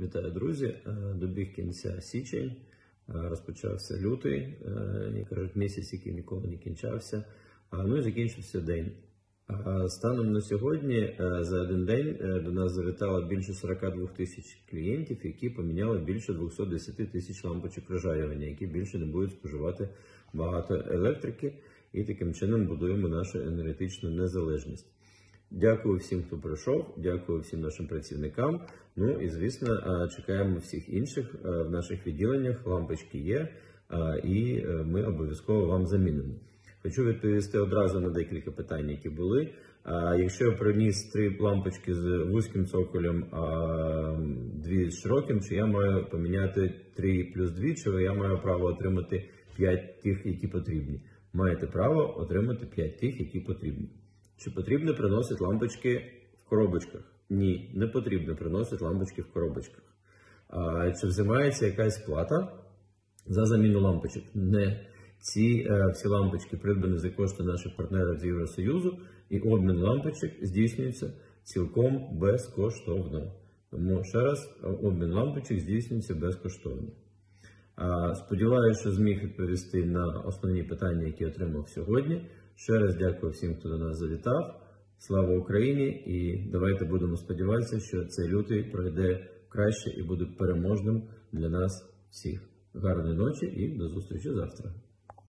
Вітаю, друзі! Е, Добіг кінця січень, е, розпочався лютий, е, як кажуть, місяць, який ніколи не кінчався. Ну і закінчився день. Станом на сьогодні е, за один день е, до нас завітало більше 42 тисяч клієнтів, які поміняли більше 210 тисяч лампочок розжарювання, які більше не будуть споживати багато електрики, і таким чином будуємо нашу енергетичну незалежність. Дякую всім, хто прийшов. Дякую всім нашим працівникам. Ну і звісно, чекаємо всіх інших в наших відділеннях. Лампочки є, і е, ми обов'язково вам замінимо. Хочу відповісти одразу на декілька питань, які були. Якщо я приніс три лампочки з вузьким цоколем, а дві з широким, чи я маю поміняти три плюс дві, чи я маю право отримати п'ять тих, які потрібні. Маєте право отримати п'ять тих, які потрібні. Чи потрібно приносити лампочки в коробочках? Ні, не потрібно приносити лампочки в коробочках. А, чи взимається якась плата за заміну лампочок? Не. Ці е, всі лампочки придбані за кошти наших партнерів з Євросоюзу, і обмін лампочок здійснюється цілком безкоштовно. Тому ще раз, е, обмін лампочок здійснюється безкоштовно. Сподіваюся, що зміг відповісти на основні питання, які отримав сьогодні. Ще раз дякую всім, хто до нас завітав. Слава Україні! І давайте будемо сподіватися, що цей лютий пройде краще і буде переможним для нас всіх. Гарної ночі і до зустрічі завтра.